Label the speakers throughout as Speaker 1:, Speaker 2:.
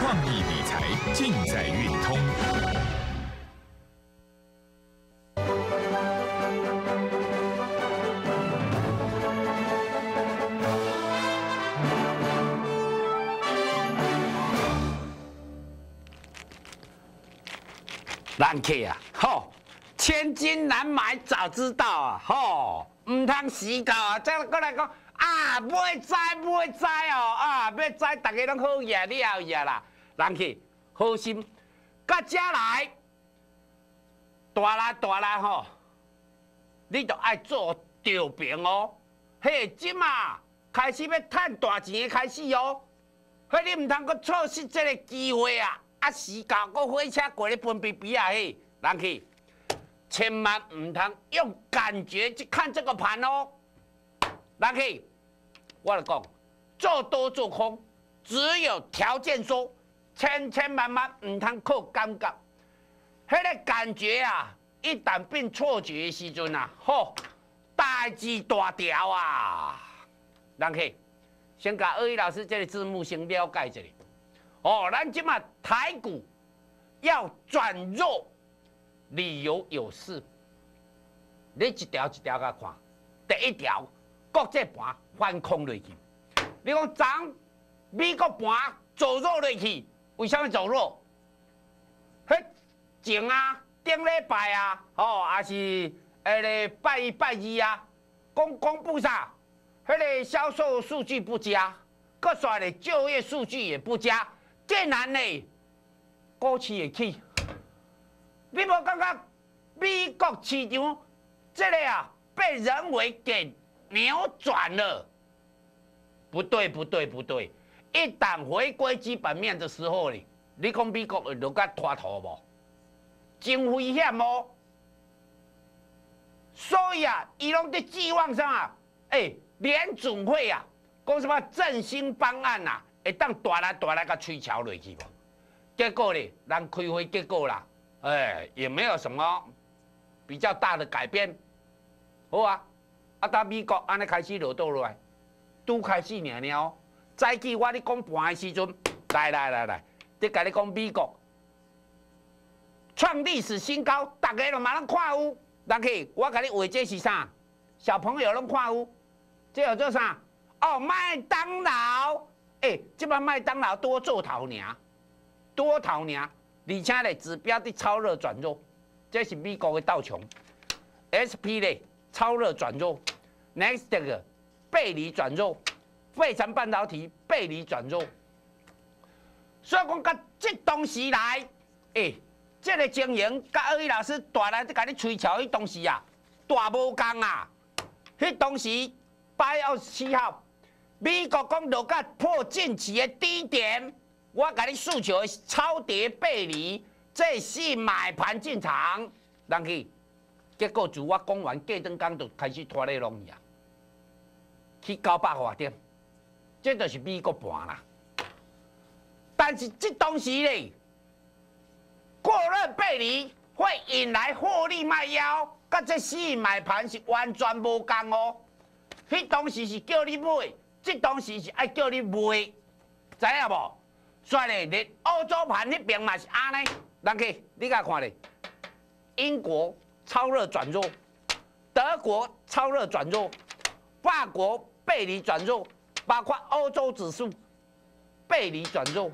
Speaker 1: 创意理财尽在运通。
Speaker 2: 人客啊，吼，千金难买早知道啊，吼，唔通死搞啊！再过来讲啊，买栽买栽哦，啊，买栽，大家拢好野了野啦，人气好心，到家来，大啦大啦吼，你都爱做调平哦，嘿，即嘛开始要赚大钱的开始哦，嘿，你唔通阁错失这个机会啊！啊，时到个火车过咧分比比啊嘿，人去，千万唔通用感觉去看这个盘哦。人去，我来讲，做多做空，只有条件说，千千万万唔通靠感觉。迄个感觉啊，一旦变错觉的时阵啊，吼，大事大条啊。人去，先甲二一老师这个字幕先了解一下。哦，咱今嘛台股要转弱，理由有四。你一条一条甲看，第一条，国际盘翻空落去。你讲涨，美国盘走弱落去，为什么走弱？迄前啊，顶礼拜啊，哦，还是迄个拜一拜二啊，公公布啥？迄个销售数据不佳，各衰的就业数据也不佳。竟然呢，股市也起？你无感觉美国市场这个啊被人为给扭转了？不对，不对，不对！一旦回归基本面的时候呢，你讲美国会落个拖头无？真危险哦！所以啊，伊拢在寄望上啊，哎，联总会啊，讲什么振兴方案呐？会当大来大来个吹桥落去无？结果呢，人开会结果啦，哎，也没有什么比较大的改变。好啊，啊，当美国安尼开始落倒落来，拄开始尔尔哦。早起我咧讲盘的时阵，来来来来，你甲你讲美国创历史新高，大家都马上看有。人去，我甲你话这是啥？小朋友拢看有，这叫做啥？哦，麦当劳。哎，即摆麦当劳多做头尔，多头尔，而且咧指标的超热转弱，这是美国的道琼，SP 咧超热转弱，Next 个背离转弱，费城半导体背离转弱，所以讲甲这东西来，哎，这个经营甲二位老师大来在甲你吹桥，迄东西啊，大无共啊，迄东西八月二十七号。美国讲落甲破近期的低点，我甲你诉求超跌背离，这是买盘进场，人去。结果自我讲完，过灯刚就开始拖咧拢去啊，去九百华点，这就是美国盘啦。但是这东西呢，过热背离会引来获利卖腰，甲这吸引买盘是完全无共哦。迄东西是叫你买。这东西是爱叫你卖，知影无？所以咧，连欧洲盘那边嘛是安尼。人去，你甲看咧，英国超热转弱，德国超热转弱，法国背离转弱，包括欧洲指数背离转弱。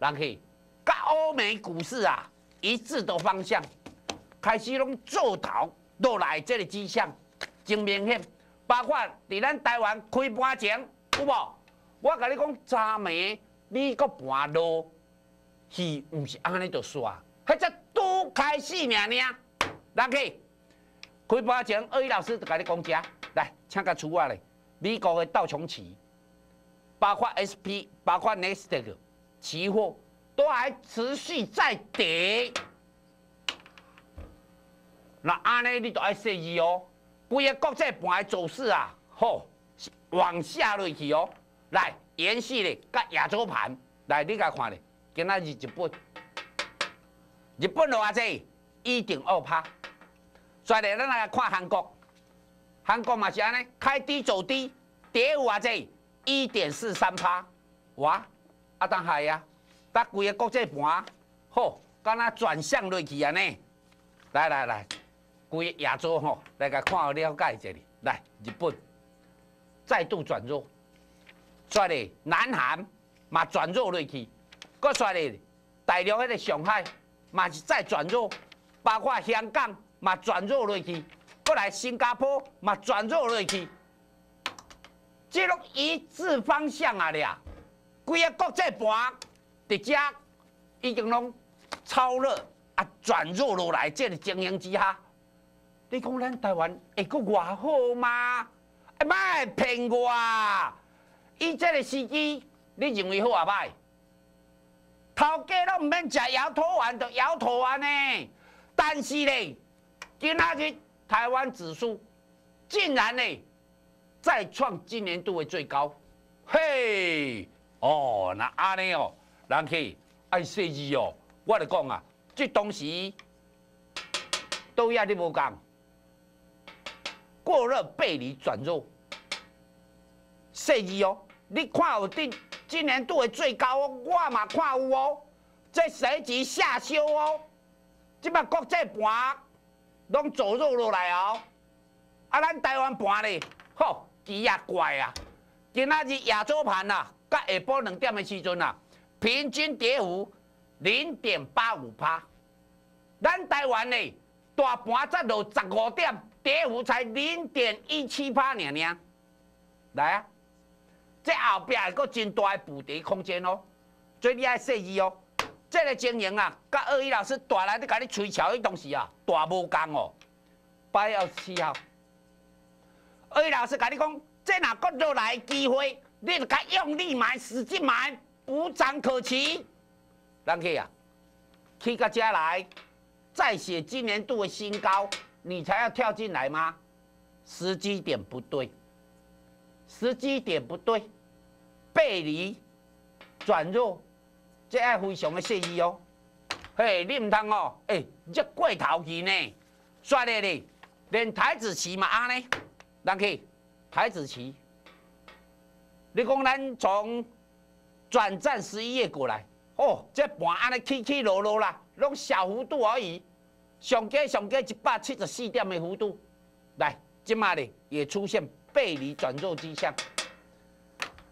Speaker 2: 人去，甲欧美股市啊一致的方向，开始拢做头落来，这个迹象真明显。包括伫咱台湾开盘前有无？我甲你讲，昨暝美国盘落是毋是安尼就煞？迄只拄开始尔尔。人去开盘前，二一老师就甲你讲遮，来，请甲出我咧。美国的道琼斯，包括 SP，包括 Next 个期货，都还持续在跌。那安尼你就爱注意哦。规个国际盘的走势啊，吼，往下落去哦。来，延续咧，甲亚洲盘，来，你甲看咧，今仔日日本，日本落偌济，一点二趴。再来，咱来看韩国，韩国嘛是安尼，开低走低，跌有偌济，一点四三趴。哇，啊，当系啊，搭规个国际盘，好，敢若转向落去安尼。来来来，规亚洲吼，来甲看了解一下。来，日本再度转弱，再咧南韩嘛转弱落去，搁再咧大陆迄个上海嘛是再转弱，包括香港嘛转弱落去，过来新加坡嘛转弱落去，这拢一致方向啊俩，规个国际盘直接已经拢超热啊转弱落来，这个情形之下。你讲咱台湾会阁偌好吗？哎，莫骗我！伊这个时机，你认为好啊歹？头家拢毋免食摇头丸，就摇头丸呢。但是咧，今仔日台湾指数竟然呢再创今年度的最高。嘿，哦，那安尼哦，人去爱设计哦。我来讲啊，这东西都要你无讲。过热背离转弱，设计哦，你看有定今年度的最高哦，我嘛看有哦，这随即下修哦，即摆国际盘拢走弱落来哦，啊，咱台湾盘咧，吼，奇啊怪啊，今仔日亚洲盘啊，甲下晡两点的时阵啊，平均跌幅零点八五趴，咱台湾咧大盘才落十五点。跌幅才零点一七八年呢，来啊！这后边还个真大的补跌空间哦，最厉害设计哦。这个经营啊，甲二一老师带来都甲你吹桥的东西啊，大无共哦。八月二十七号，二一老师甲你讲，这哪个落来机会，你就该用力买，使劲买，无涨可期。人去啊，去到家来，再写今年度的新高。你才要跳进来吗？时机点不对，时机点不对，背离转弱，这爱非常的适宜哦。嘿，你唔通哦，哎，这过头去呢，帅咧咧，连台子棋嘛安呢？人去台子棋，你讲咱从转战十一月过来，哦，这盘安尼起起落落啦，拢小幅度而已。上加上加一百七十四点的幅度，来，今嘛咧也出现背离转弱迹象。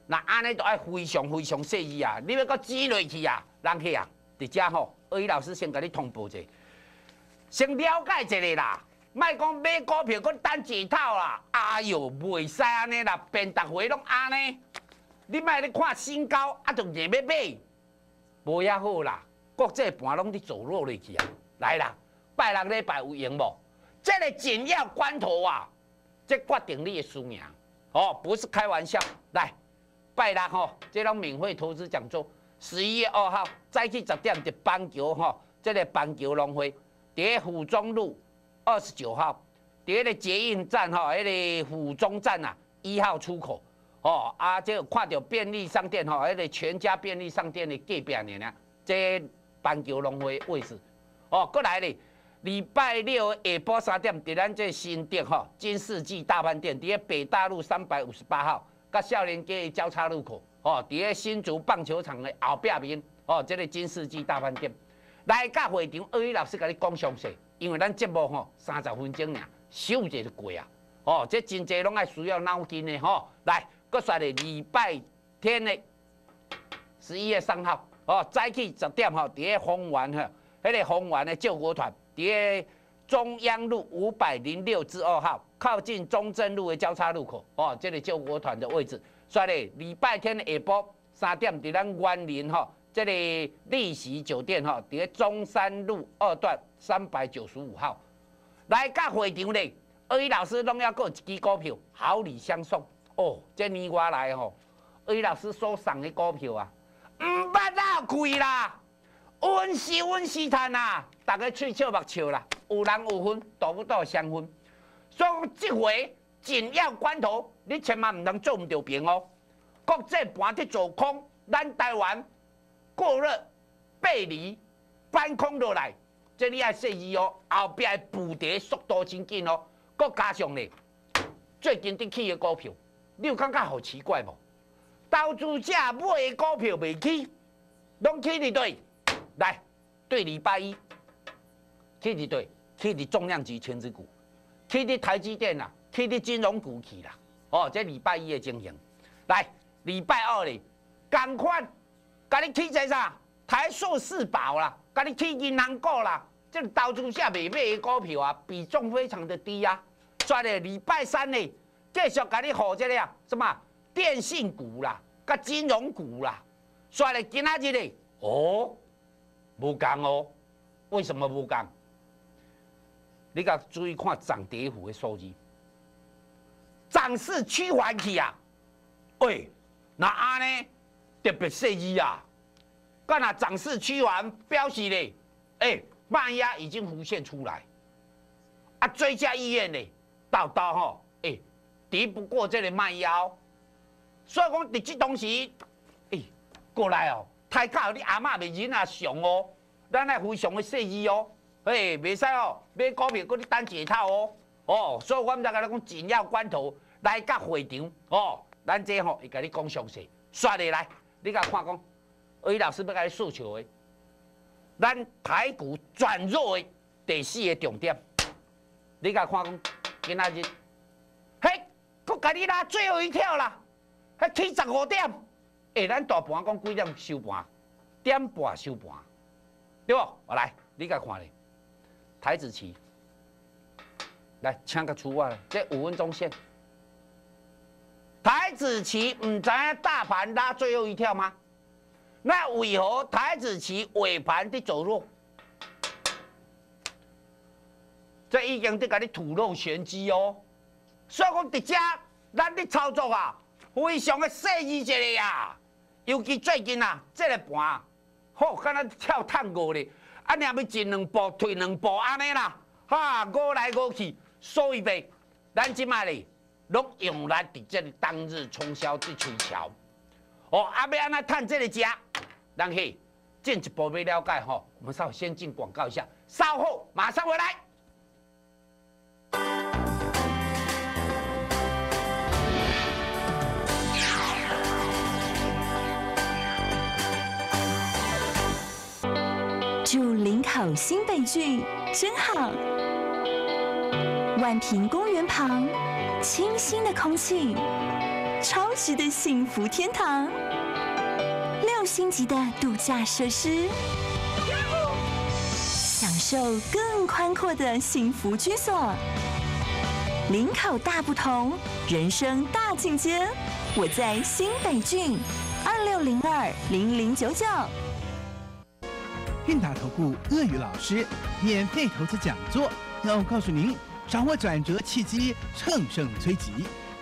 Speaker 2: 那安尼都爱非常非常适宜啊！你要搁挤落去啊，人去啊，伫遮吼，二一老师先甲你通报者，先了解一下啦。莫讲买股票，搁等一套啦。哎哟，袂使安尼啦，变逐回拢安尼。你莫咧看新高，啊，就硬要买，无遐好啦。国际盘拢伫走弱落去啊，来啦。拜六礼拜有赢无？这个紧要关头啊，这决定你的输赢哦，不是开玩笑。来，拜六吼，这种免费投资讲座，十一月二号再去十点的板桥吼，这个板桥龙会，伫个府中路二十九号，伫个捷运站吼，迄个府中站啊，一号出口哦，啊，这看到便利商店吼，迄个全家便利商店的隔壁呢呢，这板桥龙会位置哦，过来咧。礼拜六下晡三点，伫咱这新店吼金世纪大饭店，伫个北大路三百五十八号，甲少年街交叉路口，哦，伫咧新竹棒球场的后壁面，哦，这个金世纪大饭店，来甲会场二位老师甲你讲详细，因为咱节目吼三十分钟尔，收者就过啊，哦，这真济拢爱需要脑筋的吼，来，搁说咧礼拜天的十一月三号，哦，早起十点吼，伫咧丰原吼，迄个丰原的救国团。伫咧中央路五百零六至二号，靠近中正路的交叉路口哦，这里救国团的位置。所以，礼拜天的下晡三点，伫咱园林吼，这里丽喜酒店吼，伫中山路二段三百九十五号来甲会场咧。二一老师拢要过一支股票，好礼相送哦。这年我来吼，二一老师所送的股票啊，唔捌哪贵啦。温时温时叹啊！大家吹笑目笑啦，有人有分，多不多相分。所以这回紧要关头，你千万唔能做唔到平哦。国际盘在做空，咱台湾过热背离翻空落来，这你要注意哦。后边补跌速度真紧哦。再加上呢，最近跌起的股票，你有感觉好奇怪无？投资者买的股票未起，拢起伫对，来对礼拜一起伫对，起伫重量级全值股，起伫台积电啦，起伫金融股去啦。哦，这礼拜一的经营，来礼拜二咧，赶快，甲你起在啥？台塑四宝啦，甲你起银行股啦，这投资者未买的股票啊，比重非常的低啊。抓咧礼拜三呢，继续甲你好这个啊，什么电信股啦，甲金融股啦，抓咧今仔日咧，哦，无共哦，为什么无共？你甲注意看涨跌幅的数字，涨势趋缓去啊，喂，那安呢？特别设计啊，干那涨势趋缓，表示咧，哎，卖压已经浮现出来，啊，追加意愿呢？到到吼，哎，敌不过这个卖腰，所以讲，伫这东西，哎，过来哦，太靠你阿妈袂忍啊上哦，咱来非常的细意哦，哎，袂使哦，买股票搁你等解套哦，哦，所以我们在甲你讲紧要关头来甲会场哦，咱这吼会甲你讲详细，刷下来，你甲看讲，魏老师要甲你诉求的，咱台股转弱的第四个重点，你甲看讲。今仔日，嘿，搁甲你拉最后一跳啦！嘿，起十五点，哎，咱大盘讲几点收盘？点半收盘，对不？我来，你甲看咧，台子期，来请个出我这五分钟线。台子期唔知大盘拉最后一跳吗？那为何台子期尾盘的走弱？这已经在甲你吐露玄机哦，所以讲伫遮咱的操作啊，非常的细腻一个呀。尤其最近啊，这个盘，好，敢若跳探五咧，啊，你要进两步退两步安尼啦，哈，五来五去，所以呗，咱即卖咧，拢用来伫这当日冲销去吹桥。哦，啊，要安尼探这个食，咱去进一步要了解吼，我们稍先进广告一下，稍后马上回来。
Speaker 3: 住林口新北郡真好，万平公园旁，清新的空气，超值的幸福天堂，六星级的度假设施，享受更宽阔的幸福居所。林口大不同，人生大境界。我在新北郡，二六零二零零九九。
Speaker 4: 韵达投顾鳄鱼老师免费投资讲座，要告诉您掌握转折契机，乘胜追击。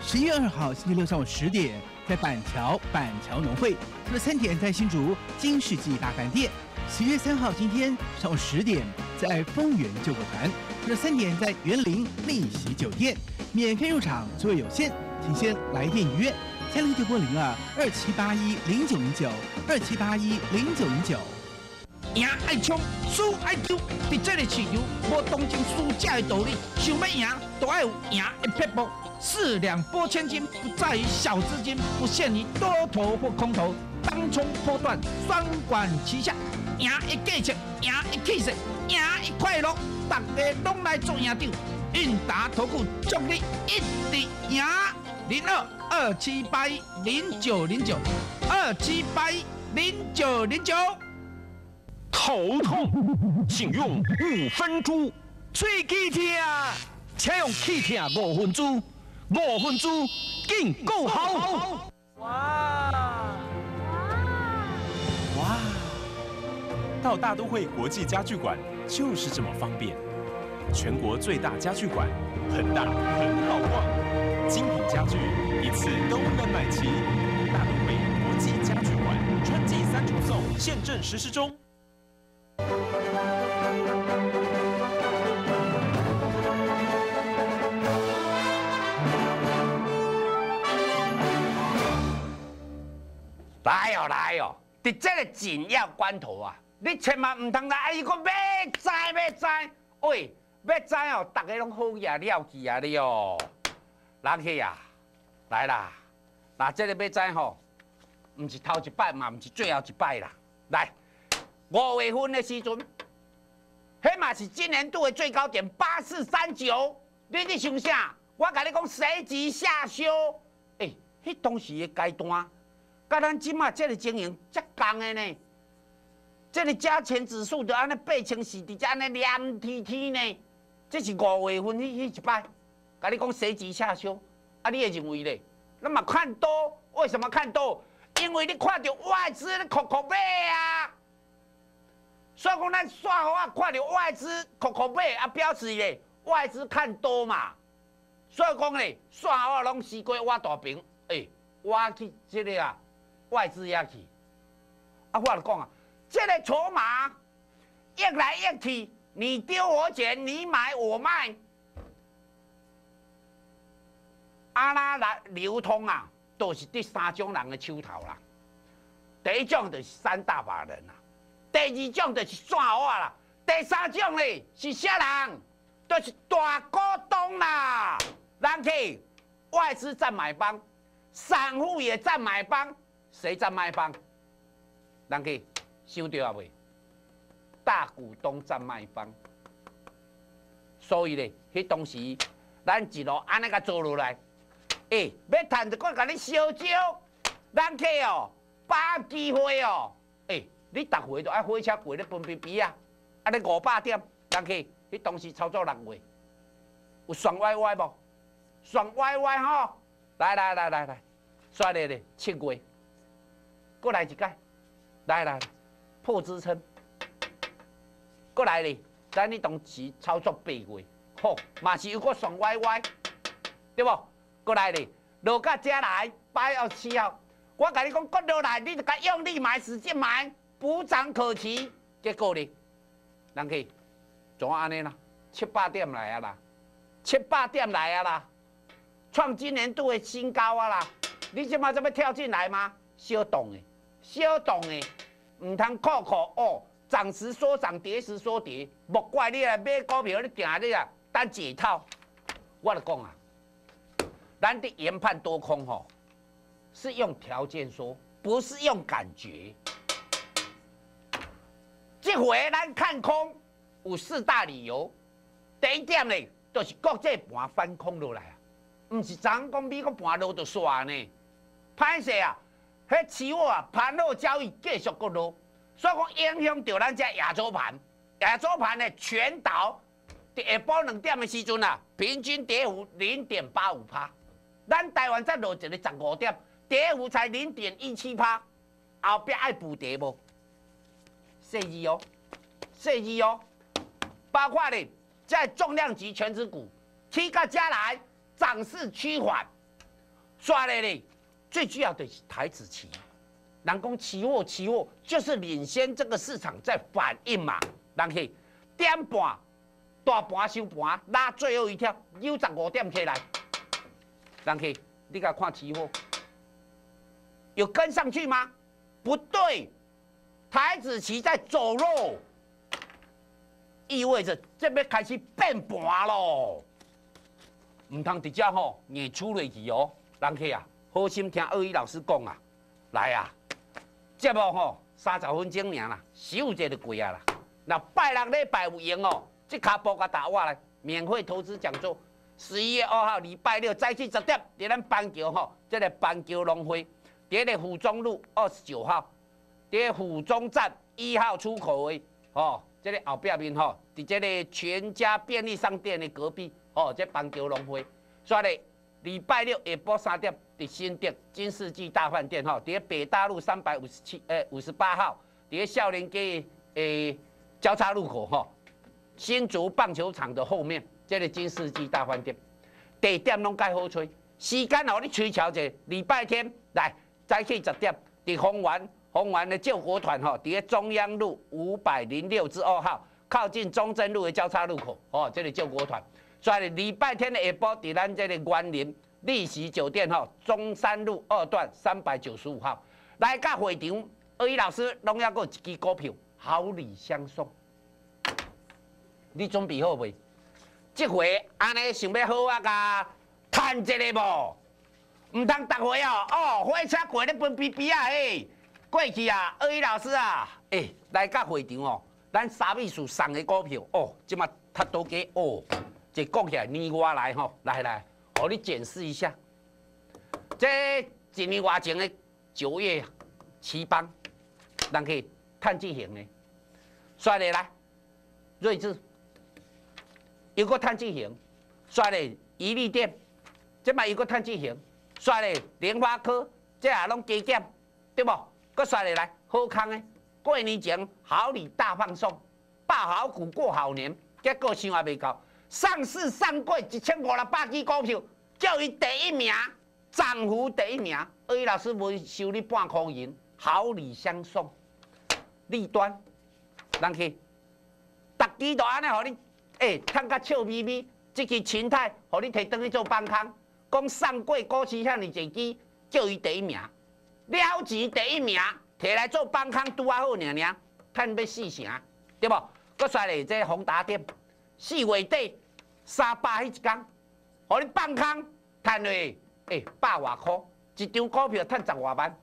Speaker 4: 十一月二号星期六上午十点，在板桥板桥农会；十三点在新竹金世纪大饭店。十月三号今天上午十点，在丰原救国团；十三点在园林丽喜酒店。免费入场，座位有限，请先来电预约。三零电波零二二七八一零九零九二七八一零九零九。
Speaker 2: 赢爱冲，输爱丢，伫这个市场无同情输家的道理。想要赢，都要有赢一撇步。四两拨千斤，不在于小资金，不限于多头或空头，当冲波段，双管齐下，赢一价钱，赢一气势，赢一快乐，大家拢来做赢场。韵达投顾祝你一直赢，零二二七八一零九零九二七八一零九零九。
Speaker 1: 头痛，请用五分猪。
Speaker 2: 喙齿痛，请用气痛五分猪。五分猪，更够好。
Speaker 5: 哇哇！
Speaker 6: 到大都会国际家具馆就是这么方便。全国最大家具馆，很大很好逛，精品家具一次都能买齐。大都会国际家具馆春季三重送，现正实施中。
Speaker 2: 要来哦，在这个紧要关头啊，你千万唔通来，哎，我要知要知，喂，要知哦，大家拢好呀了去啊你哦，人去呀，来啦，那这个要知吼，唔是头一摆嘛，唔是最后一摆啦。来，五月份的时阵，迄嘛是今年度的最高点八四三九。你伫想啥？我甲你讲，随即下修。诶，迄当时的阶段，甲咱即马这个经营才共的呢。这个加权指数就安尼八千四，直接安尼亮天天呢。这是五月份迄迄一摆，甲你讲随即下修。啊，你会认为咧？那么看多，为什么看多？因为你看到外资咧哭哭买啊。所以讲咱算好啊，看到外资哭哭买啊，表示咧外资看多嘛。所以讲咧，算好啊，拢西瓜挖大饼，诶，挖去这个啊，外资也去。啊，我讲啊，这个筹码一来一去，你丢我捡，你买我卖。阿拉来流通啊，都是第三种人的手头啦。第一种就是三大把人啦，第二种就是算好啊啦，第三种呢是啥人？都是大股东啦。人去外资占买方，散户也占买方，谁占卖方？人去想到啊未？大股东占卖方。所以咧，迄当时咱一路安尼甲做落来。哎，要赚就我甲你烧酒，咱客哦，把机会哦，哎，你逐回都爱火车过咧分比比啊，安尼五百点，人去，迄当时操作六月，有爽歪歪无？爽歪歪吼，来来来来来，刷咧咧七月，过来一盖，来来破支撑，过来哩，咱你当时操作八月，好，嘛是有个爽歪歪，对不？过来哩，落到遮来，八月七号，我甲你讲，过落来，你就该用力买，使劲买，补涨可期。结果咧，人去怎安尼啦？七八点来啊啦，七八点来啊啦，创今年度的新高啊啦！你即马准备跳进来吗？小动的，小动的，唔通靠靠哦，涨时说涨，跌时说跌，莫怪你来买股票，你定你啊当解套。我来讲啊。咱的研判多空吼，是用条件说，不是用感觉。这回咱看空有四大理由。第一点呢，就是国际盘翻空落来啊，唔是咱讲美国盘落就煞呢。歹势啊，迄期货啊盘后交易继续过落，所以讲影响到咱这亚洲盘。亚洲盘呢全岛下晡两点的时阵啊，平均跌幅零点八五趴。咱台湾再落一个十五点，跌幅才零点一七趴，后壁爱补跌无？设计哦，设计哦，包括咧在重量级全指股，七个加来涨势趋缓，刷咧咧，最主要的是台子期，人工期货期货就是领先这个市场在反应嘛，人去点半大盘收盘拉最后一跳，有十五点起来。人去，你甲看期货，有跟上去吗？不对，台子期在走弱，意味着这边开始变盘咯。唔通直接吼硬出落去哦，人去啊，好心听二一老师讲啊，来啊，节目吼三十分钟尔啦，收者就贵啊啦。那拜六礼拜有闲哦，即卡报个打我来，免费投资讲座。十一月二号礼拜六早起十点，伫咱板桥吼，即个板桥龙会，伫个府中路二十九号，伫府中站一号出口位，吼，即个后壁面吼，伫即个全家便利商店的隔壁，吼，即板桥龙会。所以咧，礼拜六下晡三点，新店金世纪大饭店，吼，伫北大路三百五十七，诶，五十八号，伫少年街诶交叉路口，吼，新竹棒球场的后面。这个金世纪大饭店，地点拢盖好吹，时间哦，你吹瞧者，礼拜天来早起十点，伫红丸红丸的救国团吼，伫中央路五百零六至二号，靠近中正路的交叉路口哦，这里救国团。所以礼拜天的下晡，伫咱这里园林丽喜酒店吼，中山路二段三百九十五号，来甲会场，二一老师拢要个一支股票，好礼相送，你准备好未？这回安尼想要好啊，甲趁一个无？唔通逐回哦，哦，火车过咧分 B B 啊，嘿，过去啊，二一老师啊，诶，来到会场哦，咱三秘书送的股票哦，即马太多给哦，这讲起来你我来吼，来来，互你检视一下，这一年外前的九月七邦，人去探几型呢？刷嚟来，睿智，有个探几型，刷嚟宜利店，即摆有个探几型。刷咧莲花科，这也拢加减，对不？搁刷咧来好康的！过年前好礼大放送，报好股过好年，结果想也未到，上市上柜一千五六百支股票，叫伊第一名，涨幅第一名。二位老师未收你半块银，好礼相送，利端，人去，逐支都安尼，互你，诶，趁甲笑眯眯，即支秦泰，互你摕倒去做放空。讲上柜股市遐尼侪支，叫伊第一名，了钱第一名，摕来做放空拄啊好，尔尔，趁要四成，对无？搁再来这宏达电，四月底三百迄一工，互你放空，趁诶，诶百外箍，一张股票趁十外万，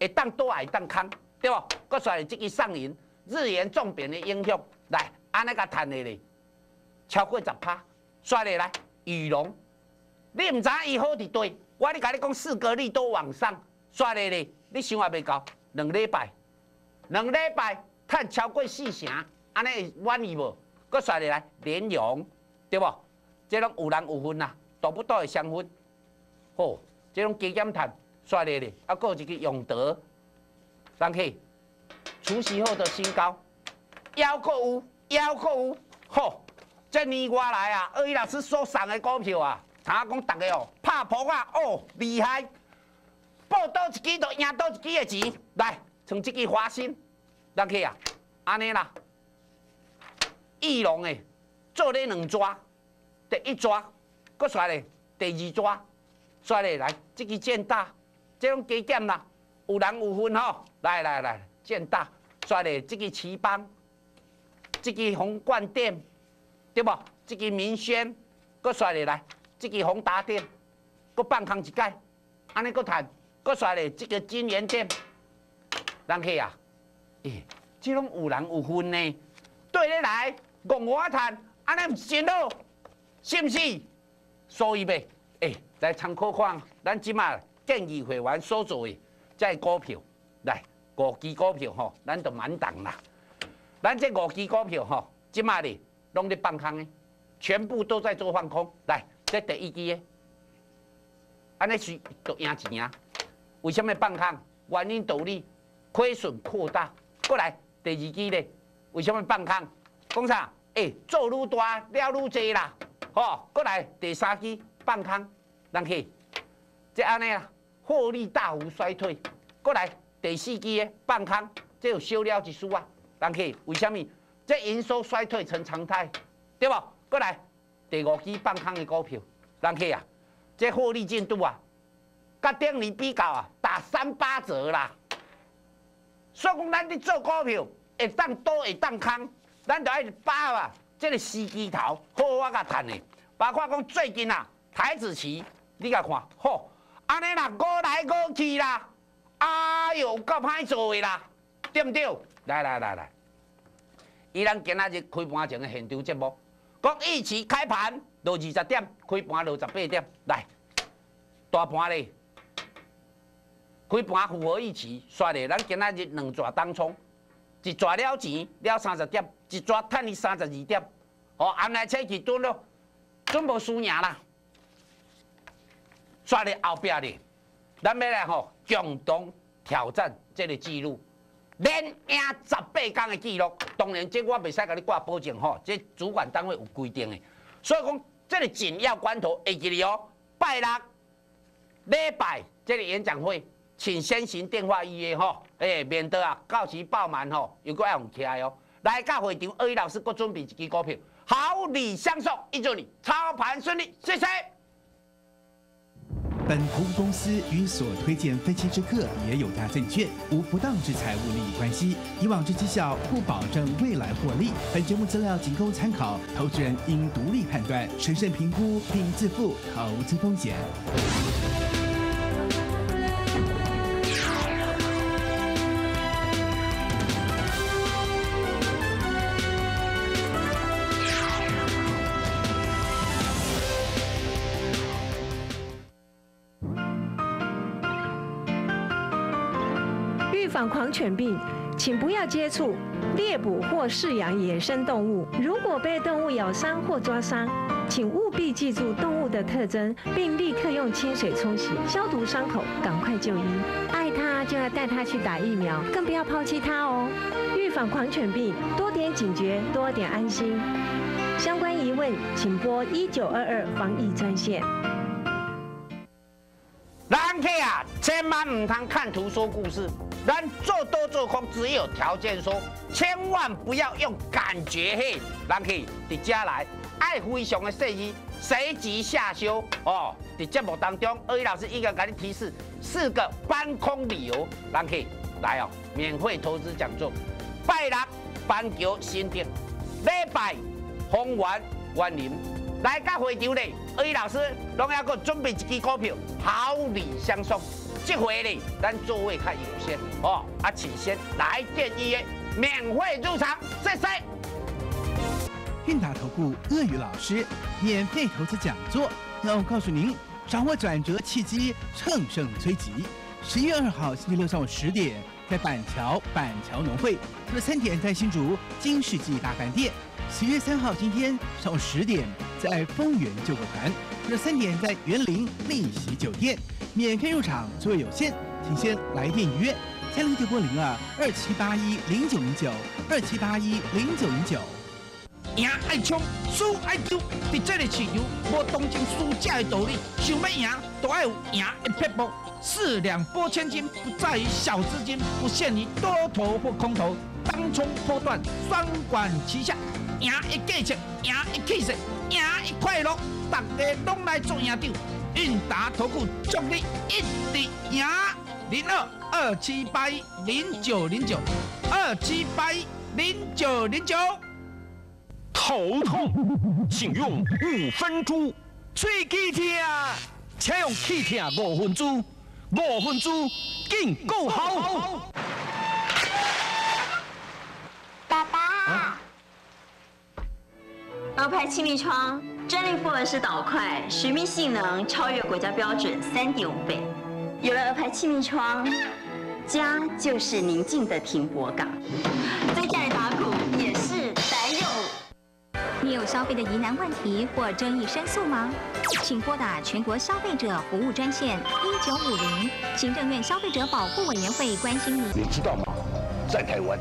Speaker 2: 会当多会当空，对无？搁再来即个上银，日元重贬的影响，来安尼甲趁的咧，超过十趴，再来来羽龙。你唔知伊好伫对，我咧甲你讲四格利都往上刷咧咧，你想也未到两礼拜，两礼拜趁超过四成，安尼会满意无？搁刷咧来连用，对不？这拢有人有分呐，大不大会相分。好，这种加减碳刷咧咧，啊，搁一个永德，人去除夕后的新高，腰可有，腰可有，好，这年外来啊，二一老师所送的股票啊。查讲，大家哦，拍扑啊，哦，厉害！报到一支就赢到一支的钱，来，从这支花心，咱去啊，安尼啦。翼龙诶，做咧两抓，第一抓，搁刷咧第二抓，刷咧来，这支渐大，这种加减啦，有人有分吼，来来来，渐大，刷咧这支旗邦，这支红冠店，对不？这支明轩，搁刷咧来。这个宏达店，搁放空一届，安尼搁谈，搁刷咧这个金源店，人去啊，咦，这种有人有分呢，对你来，共我谈，安尼真咯，是不是？所以呗，诶，来参考看，咱即马建议会员所做的这股票，来五支股票吼，咱就满档啦。咱这五支股票吼，即马哩拢咧放空诶，全部都在做放空，来。这第一支诶，安尼是都赢钱啊？为什么放空？原因道理，亏损扩大。过来第二支咧，为什么放空？讲啥？诶，做愈大了愈济啦。吼，过来第三支放空，人去，即安尼啊，获利大幅衰退。过来第四支的放空，即有收了一丝啊。人去，为什么？即营收衰退成常态，对不？过来。第五支放空的股票，人去啊，即获利进度啊，甲顶年比较啊，打三八折啦。所以讲，咱伫做股票，会当多会当空，咱就爱把啊，这个时机头好我甲趁的。包括讲最近啊，台子期，你甲看，吼，安尼啦，过来过去啦，哎呦，够歹做的啦，对不对？来来来来，伊咱今仔日开盘前的现场节目。讲一起开盘落二十点，开盘落十八点，来大盘咧，开盘符合预期，刷咧，咱今仔日两抓当冲，一抓了钱了三十点，一抓赚你三十二点，哦，安来车去蹲咯，准无输赢啦，刷咧后壁咧，咱要来吼共同挑战这个记录。连赢十八天的记录，当然这我袂使甲你挂保证吼，这主管单位有规定的。所以讲，这个紧要关头，会记哩哦。拜六礼拜这个演讲会，请先行电话预约吼，哎，免得啊到时爆满吼，又搁要用起来哦。来到会场，二一老师搁准备一支股票，好礼相送，祝你操盘顺利，谢谢。
Speaker 4: 本投资公司与所推荐分期之客也有大证券无不当之财务利益关系，以往之绩效不保证未来获利。本节目资料仅供参考，投资人应独立判断、审慎评估并自负投资风险。
Speaker 5: 犬病，请不要接触、猎捕或饲养野生动物。如果被动物咬伤或抓伤，请务必记住动物的特征，并立刻用清水冲洗、消毒伤口，赶快就医。爱它就要带它去打疫苗，更不要抛弃它哦。预防狂犬病，多点警觉，多点安心。相关疑问，请拨一九二二防疫专线。
Speaker 2: 人客啊，千万唔通看图说故事。咱做多做空，只有条件说，千万不要用感觉嘿。人客伫家来，爱非常的细意，随即下修哦。伫节目当中，二一老师一个给你提示四个搬空理由，人客来哦，免费投资讲座。拜六板桥新店，礼拜丰源园林。来到会场咧，二一老师拢要个准备一支股票，好礼相送。这回呢，咱座位较有限哦，啊，请先来电预约，免费入场，谢谢。
Speaker 4: 韵达投顾鳄鱼老师免费投资讲座，要告诉您掌握转折契机，乘胜追击。十一月二号星期六上午十点，在板桥板桥农会；十三点在新竹金世纪大饭店。十月三号今天上午十点，在丰原救国团；十三点在园林丽喜酒店。免费入场，座位有限，请先来电预约。三零九八零二二七八一零九零九二七八一零九零九。
Speaker 7: 赢爱冲，输爱丢，伫这个市场无同情输家的道理。想要赢，都要有赢的撇步。四两拨千斤，不在于小资金，不限于多头或空头，当冲波段，双管齐下。赢一价钱，赢一气势，赢一快乐，大家拢来做赢场。韵达投顾祝你一直赢，零二二七八一零九零九二七八一零九零九。
Speaker 1: 头痛，请用五分猪。
Speaker 7: 喙齿痛，请用气痛五分猪，五分猪更够好。
Speaker 8: 爸爸，鹅牌气密窗，专利复合式导块，水密性能超越国家标准三点五倍。有了鹅牌气密窗，家就是宁静的停泊港。在家里打鼓。
Speaker 9: 你有消费的疑难问题或争议申诉吗？请拨打全国消费者服务专线一九五零，行政院消费者保护委员会关心你。
Speaker 10: 你知道吗？在台湾。